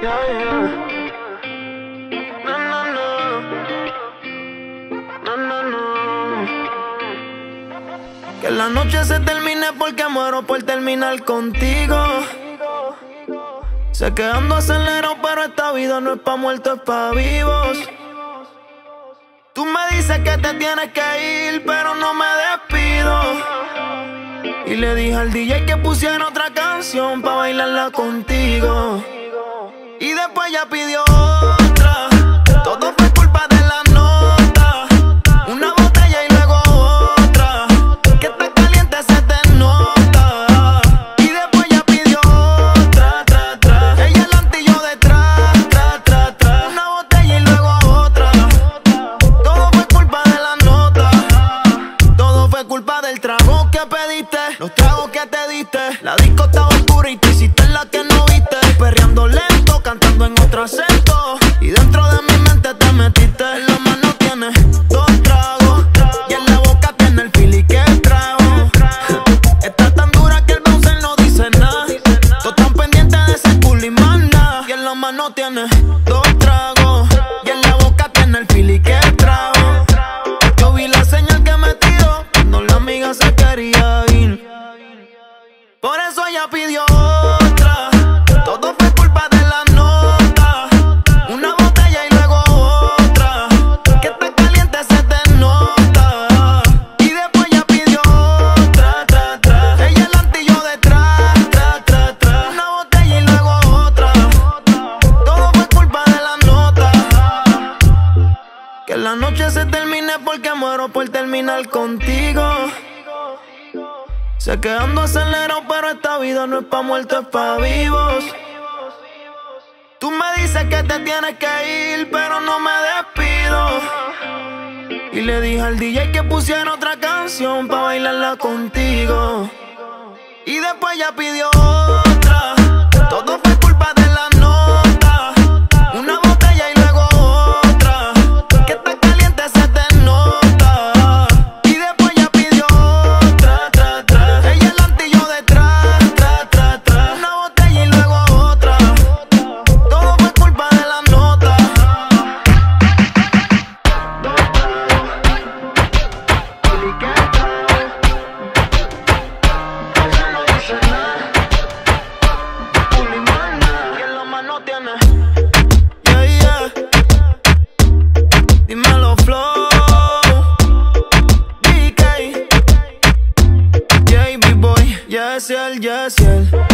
Que la noche se termine porque muero por terminar contigo. Sé que ando acelerado, pero esta vida no es pa' muertos, es pa' vivos. Tú me dices que te tienes que ir, pero no me despido. Y le dije al DJ que pusiera otra canción pa' bailarla contigo. Y después ya pidió mano tienes dos tragos. Y en la boca tiene el fili que trago. Yo vi la señal que me tiró cuando la amiga se quería ir. Por eso ella pidió la noche se termine porque muero por terminar contigo. Sé que ando acelerado, pero esta vida no es pa' muertos, es pa' vivos. Tú me dices que te tienes que ir, pero no me despido. Y le dije al DJ que pusiera otra canción pa' bailarla contigo. Y después ya pidió gel gel gel.